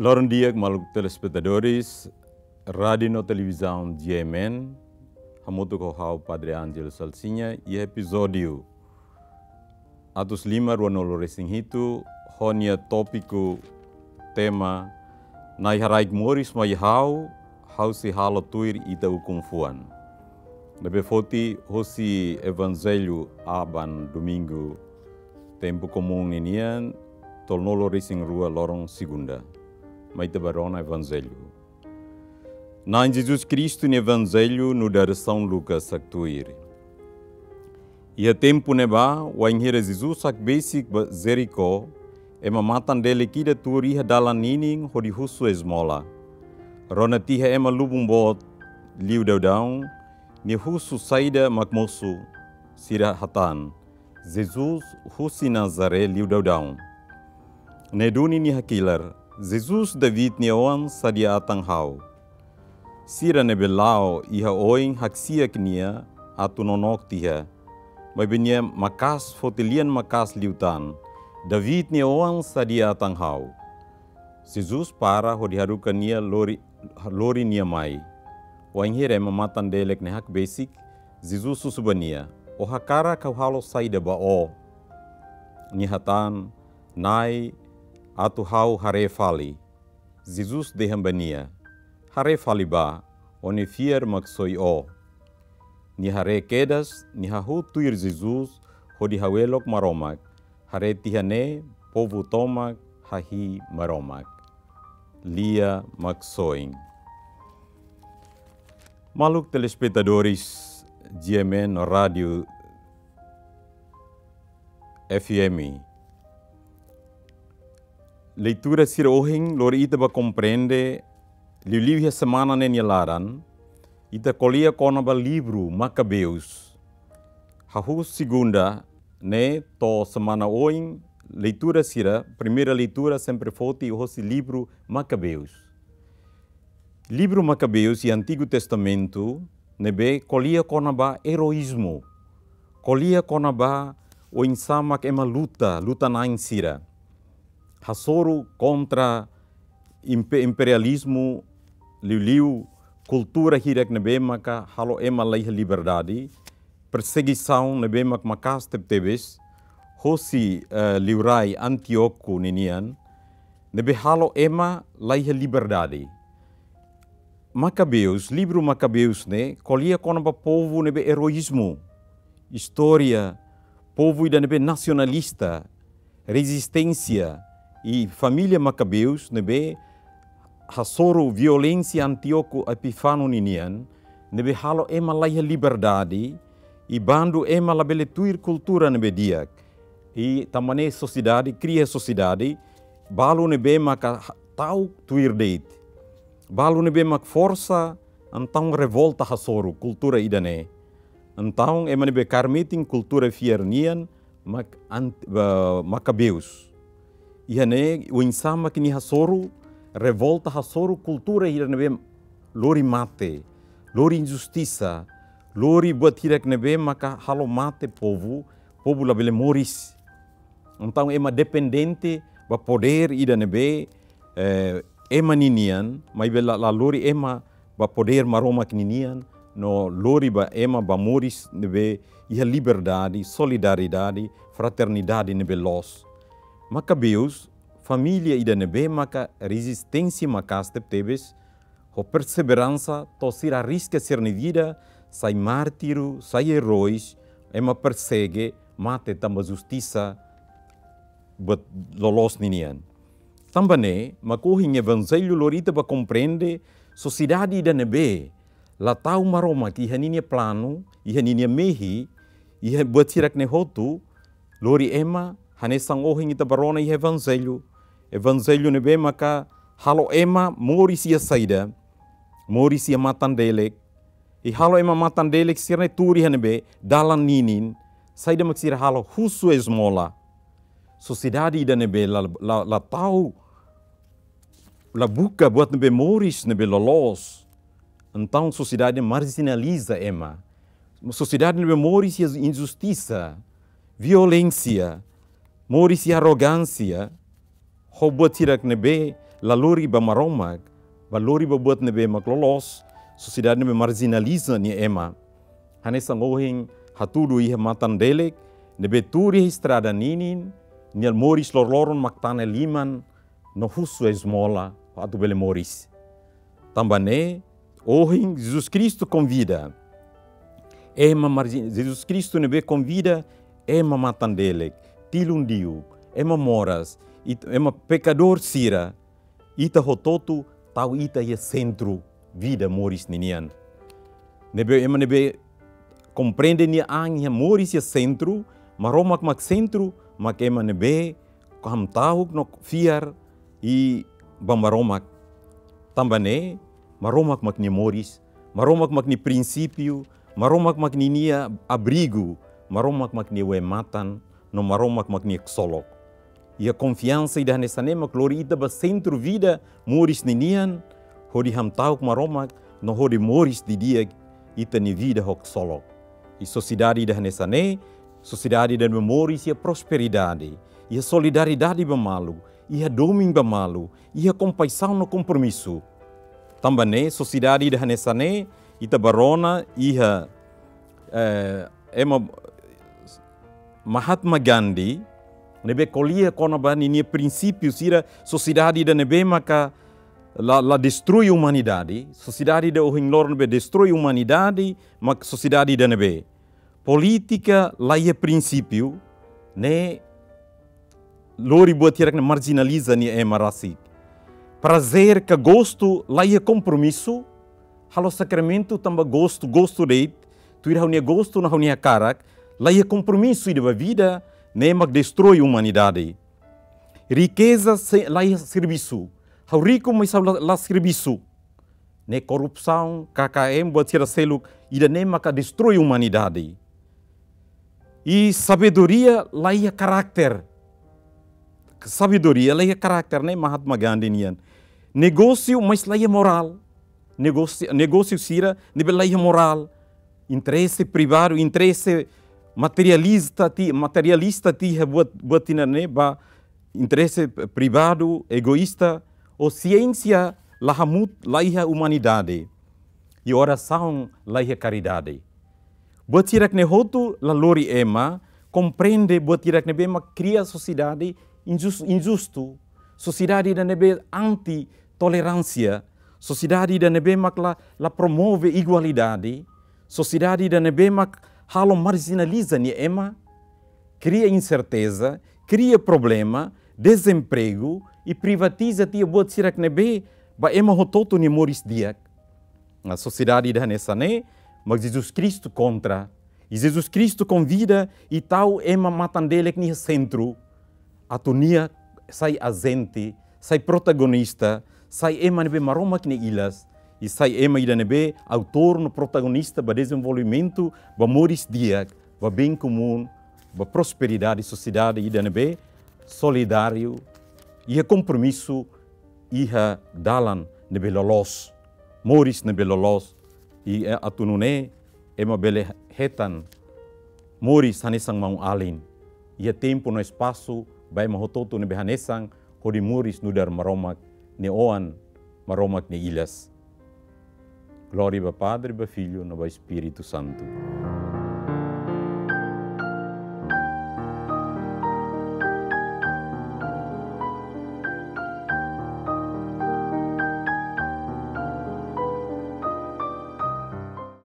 Bom dia, maluco telespectadores, rádio e televisão GMN, Hamoto Kohau Padre Angelo Salsinha, e episódio Atos Lima Ruanolo Racing Hitu, Honia tópico, tema, Nai Haraik Moris Mai Hau, Hau Si Halo Tuir Ita Ukumfuan. Lebe foti hosi evangelho aban domingo, tempo comum inian, tolnolo racing rua lorong segunda mai te barona evangelho. Em Jesus Cristo no evangelho no dar São Lucas actuir. E a tempo neba, o enhira Jesus ak basic Jericho, e mamatan dele kida turi dalan nining hodi husu esmola. Rona tiha ema lubung bot liu daudau, ni husu saida makmosu sira hatan. Jesus husi Nazare liu daudau. Neduni ni hakilar, Jesus David niawan sadia atang hau. Sira ne belao iha oing haksia knia atu nonok tiha. Mai benya makas fotilian makas liutan. David niawan sadia atang hau. Jesus para ho diharukan nia lori lori nia mai. Wain hire mamatan delek ne hak basic. Jesus susubania. O hakara kau halo saida ba o. Nihatan, nai, atu hau hare fali. Jesus fali ba, one fier maksoi o. Ni hare kedas, ni hahu tuir Jesus, hodi hawelok maromak. Hare tihane, povo tomak, hahi maromak. Lia maksoing. Maluk telespectadores GMN Radio FMI leitura sira ohing lori ita ba compreende liu semana nen yalaran ita colia kona ba livro Macabeus hahu segunda ne to semana oing leitura sira primeira leitura sempre fote o livro Macabeus livro Macabeus e Antigo Testamento nebe colia kona ba heroísmo colia kona ba o insamak ema luta luta na sira Hasoro contra imperialismo, liu cultura hirek nebe maka halo ema leiha liberdade, perseguição nebe mak makas tebes, hosi uh, liurai Antioco ninian, nebe halo ema leiha liberdade. Macabeus, livro Macabeus, né, colia com o povo nebe heroísmo, história, povo ida nebe nacionalista, resistência, e família Macabeus nebe hasoro violência Antíoco Epifano ninian nebe halo ema laia liberdade e bando ema labele tuir cultura nebe diak. E tamane sociedade cria sociedade balu nebe maka tau tuir deit. Balu nebe mak força antang revolta hasoro cultura idane. Antang ema nebe karmiting cultura fiernian mak ant, uh, Macabeus ihane o insama que ni hasoro revolta hasoro cultura ira nebe lori mate lori injustiça lori buat hirak nebe maka halo mate povo povo labele moris. Então ema dependente ba poder ida nebe eh, ema ninian mai bela la lori ema ba poder maroma ninian no lori ba ema ba moris nebe iha liberdade solidariedade fraternidade nebe los Macabeus, família ida nebe maka resistência macas tebes, ho perseverança to sir arrisca ser vida, sai mártiro, sai heróis, ema persegue, mate tamba justiça, but lolos ninian. Tambane, makuhing evangelho lorita ba compreende, sociedade ida nebe, la tau maroma ki haninia plano, i haninia mehi, i buat sirak ne hotu, lori ema, hane sang ohing ita barona i evangelho, evangelho nebe maka halo ema mori sia saida, mori sia matan delek, i halo ema matan delek sirne turi hanebe dalan ninin, saida maksira halo husu esmola. Sociedade ida nebe la, la, la tau, la buka buat nebe moris nebe lolos. Então, sociedade marginaliza ema. Sociedade nebe moris injustiça, violência, moris e arrogância, robô tirak nebe, lalori ba maromak, balori ba buat nebe mak lolos, sociedade nebe marginaliza ni ema. Hanesa ngohing hatudu iha matan delek, nebe turi estrada ninin, nial moris lorloron maktane liman, no husu esmola, atu bele moris. Tambane, ohing Jesus Cristo convida. Ema margin, Jesus Cristo nebe convida, ema matan delek, tilundiu, ema moras, ema pecador sira, ita hototu, tau ita ia centro vida moris ninian. Nebe ema nebe compreende ni ang ia moris ia centro, maromak mak centro, mak ema nebe kaham tahuk no fiar i bamaromak. Tambane, maromak mak ni moris, maromak mak ni princípio, maromak mak ni nia abrigo, maromak mak ni matan, no maromak mak ni solok. E a confiança e da nesanema glorita ba centro vida moris ninian, hori ham tauk maromak, no hori moris di dia ita ni vida hok solok. E sociedade da nesane, sociedade da memoris e a prosperidade, e a solidariedade bamalu, e a doming bamalu, e a compaixão no compromisso. Também sociedade da nesane, ita barona, e a eh, ema Mahatma Gandhi, nebe kolia kona ba ni princípios ira sociedade da nebe maka la, la destrui humanidade, sociedade da ohing lor nebe destrui humanidade, mak sociedade da nebe. Política é princípio, ne lori buat tirak ne marginaliza ni e marasik. Prazer que gosto é compromisso, halo sacramento tamba gosto, gosto deit, tu ira gosto na unia karak, é compromisso da vida, ne mak destrói humanidade. Riqueza é serviço. Hau rico mas lá serviço. Ne corrupção, KKM buat tira seluk, ida ne maka destrói humanidade. E sabedoria é caráter. Sabedoria é caráter, né? Mahatma Gandhi nian. Negócio, mas é moral. Negócio, negócio sira, lá é moral. Interesse privado, interesse materialista ti materialista ti buat buat né ba interesse privado egoísta ou ciência lahamut laiha humanidade. E oração laiha caridade. Buat tirak ne hotu la lori ema compreende buat tirak ne bema cria sociedade injusto, injusto sociedade da nebe anti tolerância sociedade da nebe mak la promove igualdade. Sociedade da nebe mak halo marginaliza ni ema, cria incerteza, cria problema, desemprego e privatiza tia buat sirak nebe, ba ema hototo ni moris diak. A sociedade da nessa né, mas Jesus Cristo contra. E Jesus Cristo convida e tal ema matandele que ni centro. Atonia sai agente, sai protagonista, sai ema nebe maroma que ni ilas e sai ema ida nebe autor no protagonista ba desenvolvimento ba moris dia ba bem comum ba prosperidade sociedade ida nebe solidário e compromisso iha dalan nebe lolos. Moris nebe lolos e atunune ema bele hetan. Moris hanesang mau alin. Ia tempo no espaço bai mahototo nebe hanesang hodi moris nudar maromak ne oan maromak ne ilhas Glória ao Padre, ao Filho e ao Espírito Santo.